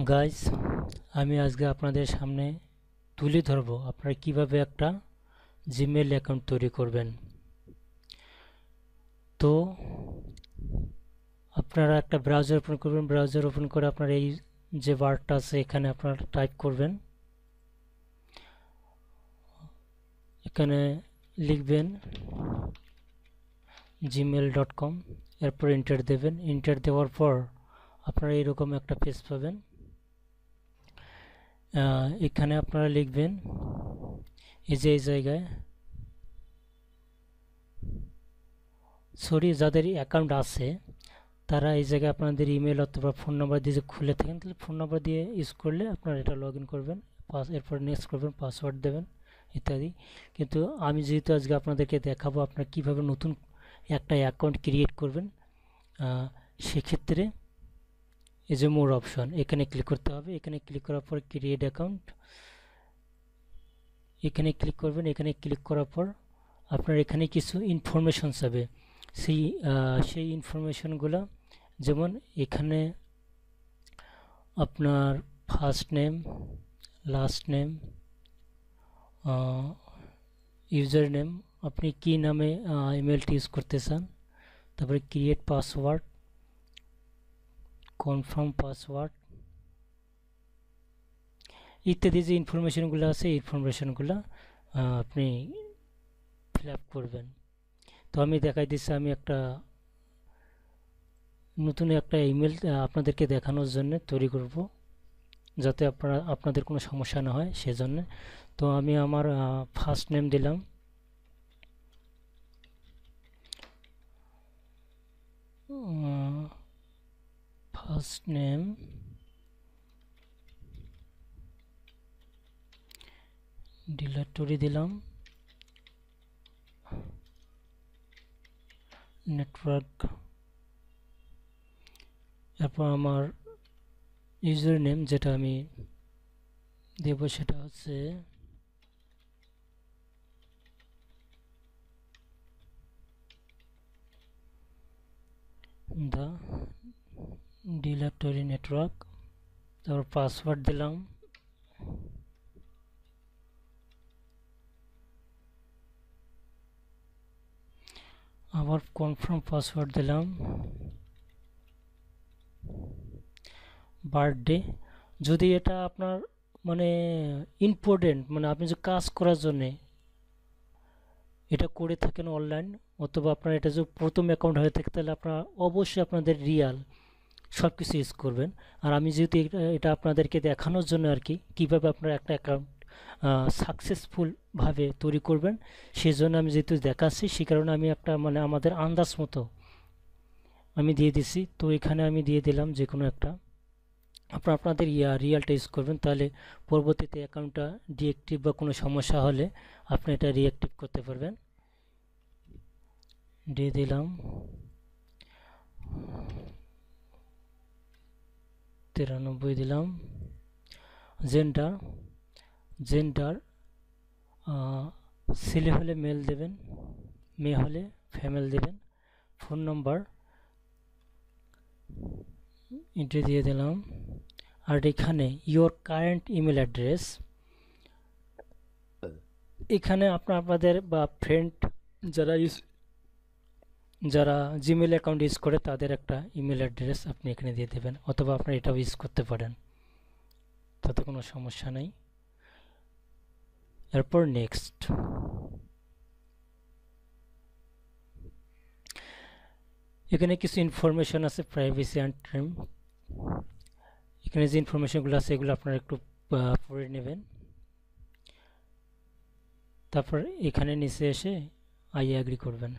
Guys আমি আজকে আপনাদের সামনে তুলে ধরব আপনারা কীভাবে একটা জিমেল অ্যাকাউন্ট তৈরি করবেন। তো, আপনারা একটা ব্রাউজার ওপেন করবেন ব্রাউজার ওপেন করে আপনার এই যে বারটা আছে এখানে আপনারা টাইপ করবেন। এখানে লিখবেন জিমেল ডট কম এরপর ইন্টার দেবেন। ইন্টার দেওয়ার পর আপনারা এরকম একটা পেজ পাবেন। এখানে আপনারা লিখবেন, এই যে এই জায়গায় সরি যাদের অ্যাকাউন্ট আছে, তারা এই জায়গায় আপনাদের ইমেল অথবা ফোন নাম্বার দিয়ে যে খুলে থাকেন, তাহলে ফোন নাম্বার দিয়ে ইউজ করলে আপনারা এটা লগ করবেন পাস এরপর নেক্সট করবেন পাসওয়ার্ড দেবেন, ইত্যাদি। কিন্তু আমি যেহেতু আজকে আপনাদেরকে দেখাবো আপনারা কীভাবে নতুন একটা অ্যাকাউন্ট ক্রিয়েট করবেন সেক্ষেত্রে এই যে মোর অপশন এখানে ক্লিক করতে হবে। এখানে ক্লিক করার পর ক্রিয়েট অ্যাকাউন্ট এখানে ক্লিক করবেন। এখানে ক্লিক করার পর আপনার এখানে কিছু ইনফরমেশন যাবে সেই সেই ইনফরমেশনগুলো যেমন এখানে আপনার first name last name user name আপনি কি নামে ইমেলটি ইউজ করতে চান? তারপরে ক্রিয়েট পাসওয়ার্ড কনফার্ম পাসওয়ার্ড ইত্যাদি যে ইনফরমেশনগুলো আছে, এই ইনফরমেশনগুলো আপনি ফিল করবেন। তো আমি দেখাই দিচ্ছি, আমি একটা নতুন একটা ইমেল আপনাদেরকে দেখানোর জন্য তৈরি করব, যাতে আপনারা, আপনাদের কোনো সমস্যা না হয় সেজন্য। তো আমি আমার ফার্স্ট নেম দিলাম। First name. ডিলেটরি দিলাম। নেটওয়ার্ক। এরপর আমার ইউজার নেম যেটা আমি দেব সেটা হচ্ছে দ্য ডিলেক্টরি নেটওয়ার্ক, তারপর পাসওয়ার্ড দিলাম। আবার কনফার্ম পাসওয়ার্ড দিলাম। বার্থডে যদি এটা আপনার মানে ইম্পর্টেন্ট মানে আপনি যে কাজ করার জন্যে এটা করে থাকেন অনলাইন অথবা আপনার এটা যে প্রথম অ্যাকাউন্ট হয়ে থাকে, তাহলে আপনার অবশ্যই আপনাদের রিয়াল সব কিছু ইউজ করবেন। আর আমি যেহেতু এটা আপনাদেরকে দেখানোর জন্য আর কি, কীভাবে আপনারা একটা অ্যাকাউন্ট সাকসেসফুলভাবে তৈরি করবেন সেই জন্য আমি যেহেতু দেখাচ্ছি, সে কারণে আমি একটা মানে আমাদের আন্দাজ মতো আমি দিয়ে দিছি। তো এখানে আমি দিয়ে দিলাম যে কোনো একটা। আপনারা আপনাদের ইয়া রিয়ালটা ইউজ করবেন, তাহলে পরবর্তীতে অ্যাকাউন্টটা ডিএক্টিভ বা কোনো সমস্যা হলে আপনি এটা রিঅ্যাক্টিভ করতে পারবেন। দিয়ে দিলাম। তিরানব্বই দিলাম। জেন্ডার জেন্ডার ছেলে হলে মেল দেবেন, মেয়ে হলে ফিমেল দেবেন। ফোন নম্বর এন্ট্রি দিয়ে দিলাম। আর এখানে ইওর কারেন্ট ইমেল অ্যাড্রেস এখানে আপনার, আপনাদের বা ফ্রেন্ড যারা ইউজ যারা জিমেল অ্যাকাউন্ট ইউজ করে তাদের একটা ইমেল অ্যাড্রেস আপনি এখানে দিয়ে দেবেন অথবা আপনার এটাও ইউজ করতে পারেন। তাতে কোনো সমস্যা নেই। এরপর নেক্সট এখানে কিছু ইনফরমেশন আছে প্রাইভেসি অ্যান্ড ট্রিম এখানে যে ইনফরমেশনগুলো আছে এগুলো আপনারা একটু পড়ে নেবেন। তারপর এখানে নিচে এসে আই অ্যাগ্রি করবেন।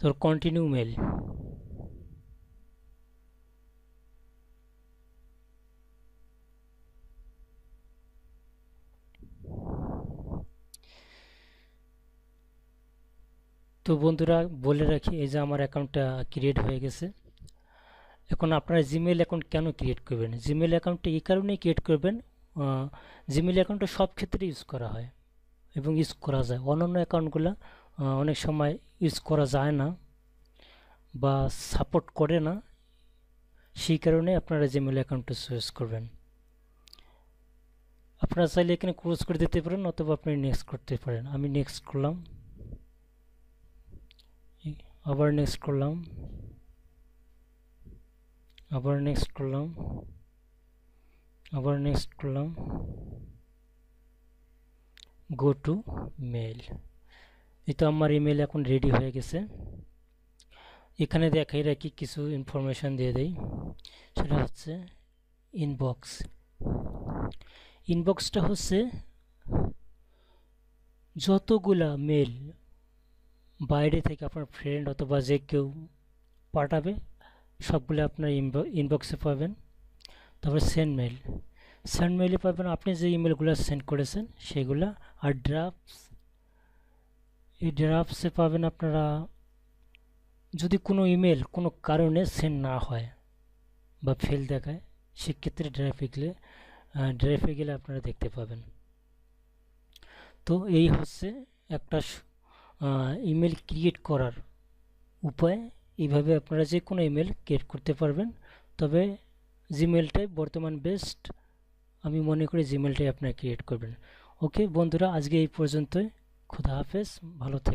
তোর কন্টিনিউ মেল তো বন্ধুরা, বলে রাখি, এই যে আমার অ্যাকাউন্টটা ক্রিয়েট হয়ে গেছে। এখন আপনারা জিমেল অ্যাকাউন্ট কেন ক্রিয়েট করবেন? জিমেল অ্যাকাউন্টটা এই কারণেই ক্রিয়েট করবেন জিমেল অ্যাকাউন্টটা সব ক্ষেত্রে ইউজ করা হয় এবং ইউজ করা যায়। অন্যান্য অ্যাকাউন্টগুলো অনেক সময় ইউজ করা যায় না বা সাপোর্ট করে না, সেই কারণে আপনারা জিমেল অ্যাকাউন্টটা চয়েস করবেন। আপনারা চাইলে এখানে ক্লোজ করে দিতে পারেন অথবা আপনি নেক্সট করতে পারেন। আমি নেক্সট করলাম। আবার নেক্সট করলাম। আবার নেক্সট করলাম। আবার নেক্সট করলাম। গো টু মেল এই তো আমার ইমেল এখন রেডি হয়ে গেছে। এখানে দেখাই রাখি, কিছু ইনফরমেশান দিয়ে দেই। সেটা হচ্ছে ইনবক্স ইনবক্সটা হচ্ছে যতগুলা মেল বাইরে থেকে আপনার ফ্রেন্ড অথবা যে কেউ পাঠাবে, সবগুলো আপনার ইনবক্সে পাবেন। তারপরে সেন্ড মেল সেন্ড মেলে পাবেন, আপনি যে ইমেলগুলো সেন্ড করেছেন, সেগুলা আর ড্রাফটস এই ড্রাফটসে পাবেন আপনারা যদি কোনো ইমেল কোনো কারণে সেন্ড না হয় বা ফেল দেখায়, সেক্ষেত্রে ড্রাইভে গেলে ড্রাইভে গেলে আপনারা দেখতে পাবেন। তো এই হচ্ছে একটা ইমেল ক্রিয়েট করার উপায়। এইভাবে আপনারা যে কোনো ইমেল ক্রিয়েট করতে পারবেন। তবে জিমেলটাই বর্তমান বেস্ট। আমি মনে করি জিমেলটাই আপনারা ক্রিয়েট করবেন। ওকে বন্ধুরা, আজকে এই পর্যন্তই। খুদা ভালো থেকে।